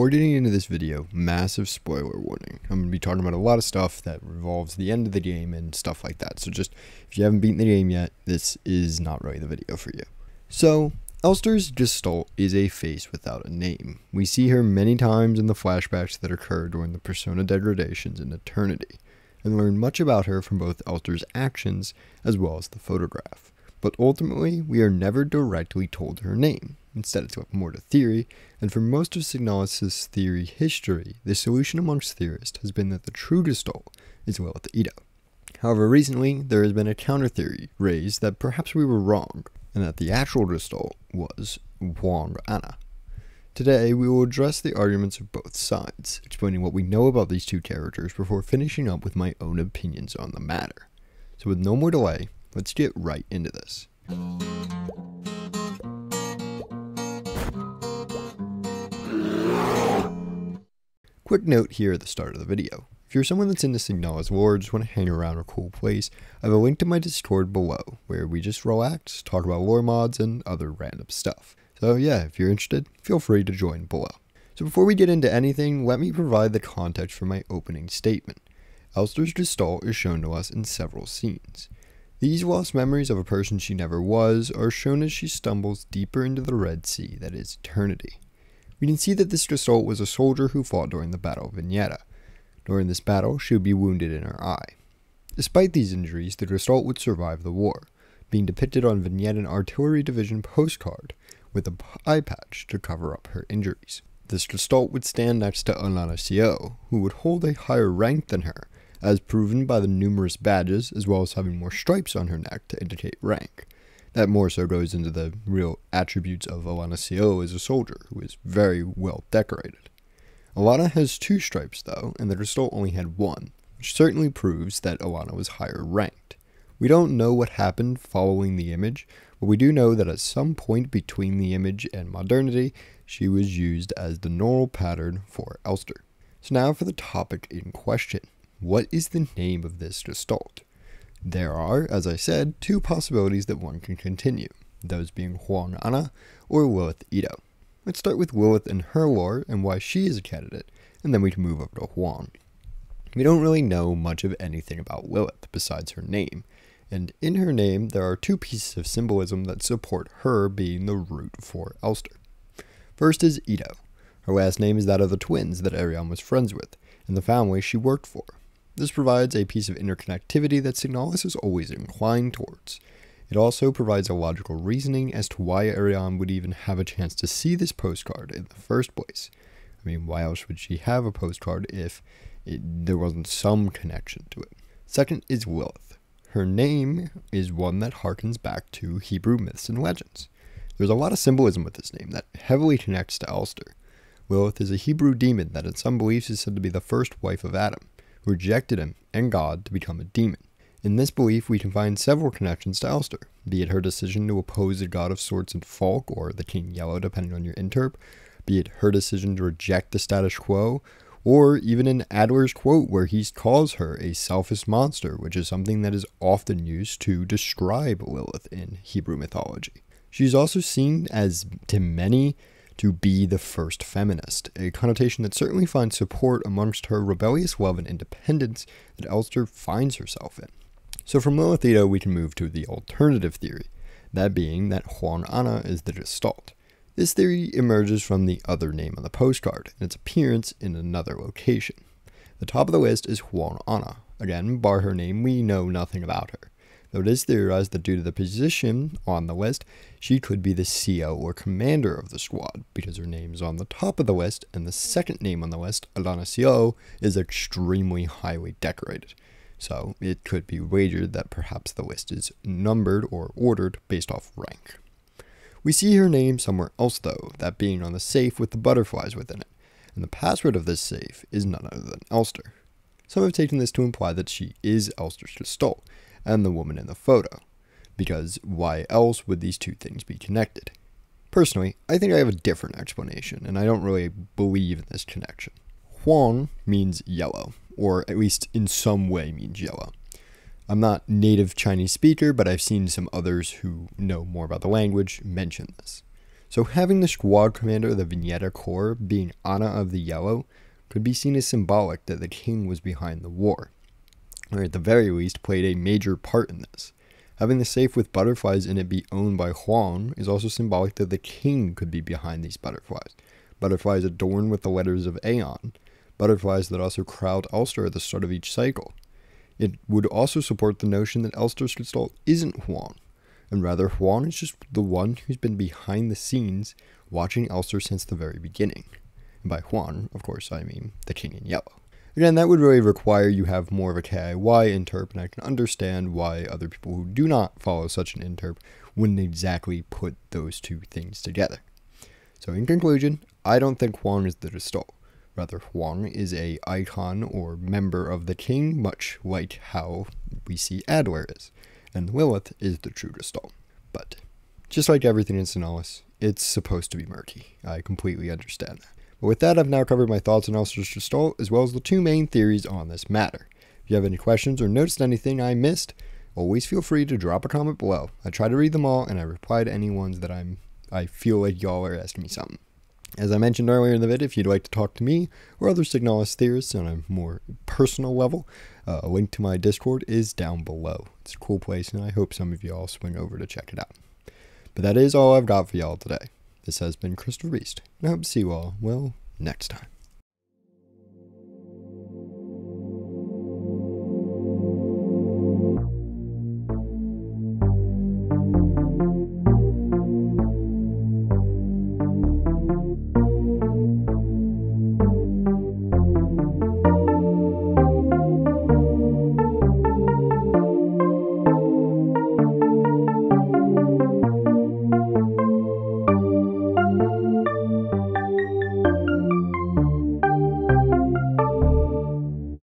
before getting into this video, massive spoiler warning. I'm going to be talking about a lot of stuff that revolves the end of the game and stuff like that. So just, if you haven't beaten the game yet, this is not really the video for you. So, Elster's Gestalt is a face without a name. We see her many times in the flashbacks that occur during the Persona degradations in Eternity, and learn much about her from both Elster's actions as well as the photograph. But ultimately, we are never directly told her name. Instead, it's more to theory, and for most of Signalis' theory history, the solution amongst theorists has been that the true Gestalt is Lilith Itou. However, recently, there has been a counter theory raised that perhaps we were wrong, and that the actual Gestalt was Huang Ana. Today, we will address the arguments of both sides, explaining what we know about these two characters before finishing up with my own opinions on the matter. So with no more delay, let's get right into this. Quick note here at the start of the video. If you're someone that's into Signalis lore, just want to hang around a cool place, I have a link to my Discord below, where we just relax, talk about lore mods, and other random stuff. So yeah, if you're interested, feel free to join below. So before we get into anything, let me provide the context for my opening statement. Elster's Gestalt is shown to us in several scenes. These lost memories of a person she never was are shown as she stumbles deeper into the Red Sea that is eternity. We can see that this Gestalt was a soldier who fought during the Battle of Vineta. During this battle, she would be wounded in her eye. Despite these injuries, the Gestalt would survive the war, being depicted on Vinetan Artillery Division postcard with a eye patch to cover up her injuries. This Gestalt would stand next to Sio, who would hold a higher rank than her, as proven by the numerous badges as well as having more stripes on her neck to indicate rank. That more so goes into the real attributes of Alana Sio as a soldier, who is very well decorated. Alana has two stripes though, and the Gestalt only had one, which certainly proves that Alana was higher ranked. We don't know what happened following the image, but we do know that at some point between the image and modernity, she was used as the normal pattern for Elster. So now for the topic in question. What is the name of this Gestalt? There are, as I said, two possibilities that one can continue, those being Huang Ana or Lilith Itou. Let's start with Lilith and her lore and why she is a candidate, and then we can move over to Huang. We don't really know much of anything about Lilith besides her name, and in her name there are two pieces of symbolism that support her being the root for Elster. First is Itou. Her last name is that of the twins that Ariane was friends with, and the family she worked for. This provides a piece of interconnectivity that Signalis is always inclined towards. It also provides a logical reasoning as to why Ariane would even have a chance to see this postcard in the first place. I mean, why else would she have a postcard if it, there wasn't some connection to it? Second is Lilith. Her name is one that harkens back to Hebrew myths and legends. There's a lot of symbolism with this name that heavily connects to Elster. Lilith is a Hebrew demon that in some beliefs is said to be the first wife of Adam rejected him and God to become a demon. In this belief, we can find several connections to Elster, be it her decision to oppose the god of swords and Falke, or the King Yellow, depending on your interp, be it her decision to reject the status quo, or even in Adler's quote where he calls her a selfish monster, which is something that is often used to describe Lilith in Hebrew mythology. She's also seen as, to many, to be the first feminist, a connotation that certainly finds support amongst her rebellious love and independence that Elster finds herself in. So from Lilith Itou, we can move to the alternative theory, that being that Huang Ana is the Gestalt. This theory emerges from the other name on the postcard and its appearance in another location. The top of the list is Huang Ana. Again, bar her name, we know nothing about her though it is theorized that due to the position on the list, she could be the CO or commander of the squad, because her name is on the top of the list, and the second name on the list, Alana Sio, is extremely highly decorated. So it could be wagered that perhaps the list is numbered or ordered based off rank. We see her name somewhere else though, that being on the safe with the butterflies within it, and the password of this safe is none other than Elster. Some have taken this to imply that she is Elster's Gestalt, and the woman in the photo, because why else would these two things be connected? Personally, I think I have a different explanation, and I don't really believe in this connection. Huang means yellow, or at least in some way means yellow. I'm not native Chinese speaker, but I've seen some others who know more about the language mention this. So having the squad commander of the Vineta Corps being Anna of the Yellow could be seen as symbolic that the king was behind the war, or at the very least played a major part in this. Having the safe with butterflies in it be owned by Huang is also symbolic that the king could be behind these butterflies. Butterflies adorned with the letters of Aeon, butterflies that also crowd Elster at the start of each cycle. It would also support the notion that Elster's gestalt isn't Huang, and rather Huang is just the one who's been behind the scenes watching Elster since the very beginning. And by Huang, of course, I mean the king in yellow. Again, that would really require you have more of a KIY interp, and I can understand why other people who do not follow such an interp wouldn't exactly put those two things together. So in conclusion, I don't think Huang is the Gestalt. Rather, Huang is a icon or member of the king, much like how we see Adler is, and Lilith is the true Gestalt. But just like everything in Signalis, it's supposed to be murky. I completely understand that. But with that, I've now covered my thoughts on Elster's Gestalt, as well as the two main theories on this matter. If you have any questions or noticed anything I missed, always feel free to drop a comment below. I try to read them all, and I reply to any ones that I'm I feel like y'all are asking me something. As I mentioned earlier in the video, if you'd like to talk to me or other Signalis theorists on a more personal level, uh, a link to my Discord is down below. It's a cool place, and I hope some of y'all swing over to check it out. But that is all I've got for y'all today. This has been Christopher Beast, and I hope to see you all, well, next time.